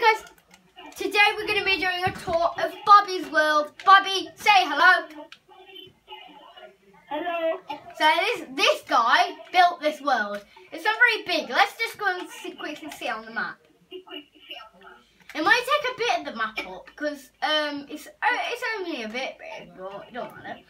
guys, today we're going to be doing a tour of Bobby's world. Bobby, say hello. Hello. So this this guy built this world. It's not very big. Let's just go and see, quickly see on the map. It might take a bit of the map up because um it's uh, it's only a bit big, but it don't matter.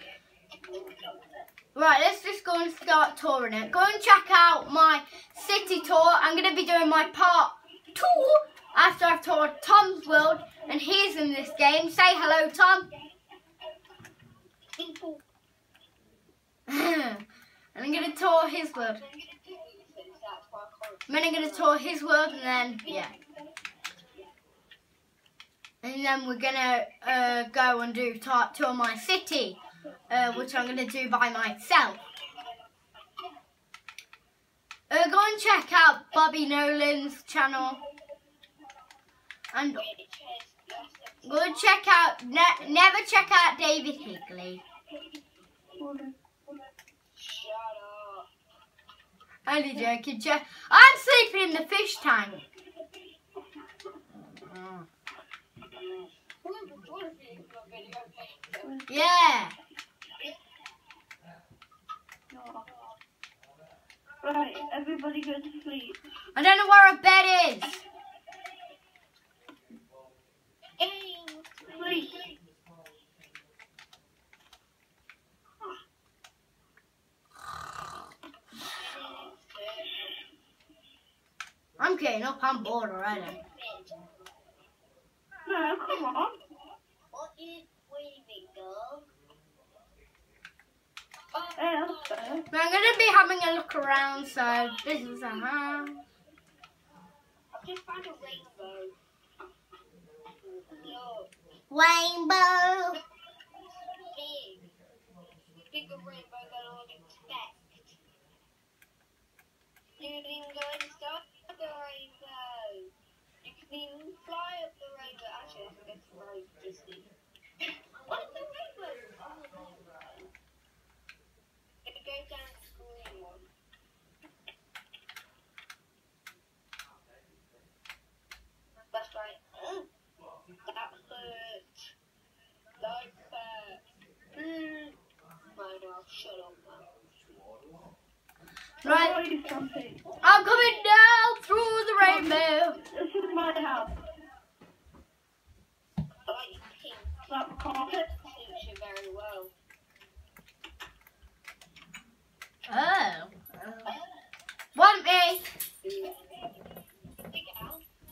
Right, let's just go and start touring it. Go and check out my city tour. I'm going to be doing my part two after I've toured Tom's world, and he's in this game. Say hello, Tom. and I'm going to tour his world. Then I'm going to tour his world, and then, yeah. And then we're going to uh, go and do tour my city uh, which I'm going to do by myself. Uh, go and check out Bobby Nolan's channel. And go and check out, ne never check out David Higley. Only joking, check. I'm sleeping in the fish tank. Yeah. Right, everybody go to sleep. I don't know where a bed is. Sleep. I'm getting up, I'm bored already. No, come on. Hey, eh, that's better. But I'm gonna be having a look around, so this is a house. I've just found a rainbow. Look, Rainbow. big. Bigger rainbow than I would expect. You can even go inside the rainbow. You can even fly up the rainbow. Actually, I think it's very Disney. What's the rainbow? It goes down to the green one. That's right. That hurt. That hurt. Mm. Right now, shut up now. Right, Where are you jumping? I'm coming down through the rainbow. This is my house. I like your pink. That carpet. Suits you very well. Oh. Want me?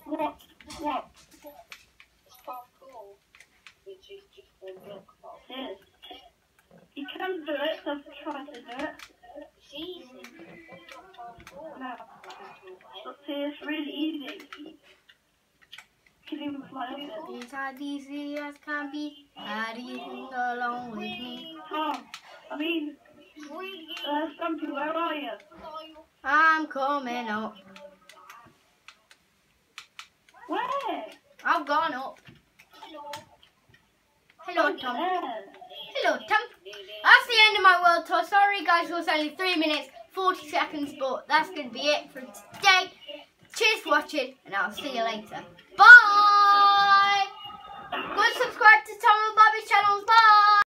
What? What? It's cool. Which is just one block. Yes. You can do it, so try to do it. It's easy. It's not quite cool. No. But see, it's really easy. You can even fly up it. These are easy as can be. How do you think along with me? Tom, I mean, uh, Stampy, where are you? I'm coming up. Where? I've gone up. Hello. Hello, Tom. Hello, Tom. That's the end of my world tour. Sorry, guys, it was only 3 minutes, 40 seconds, but that's going to be it for today. Cheers for watching, and I'll see you later. Bye! Go and subscribe to Tom and Bobby's channels. Bye!